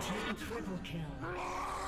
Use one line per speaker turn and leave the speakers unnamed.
Team triple kill.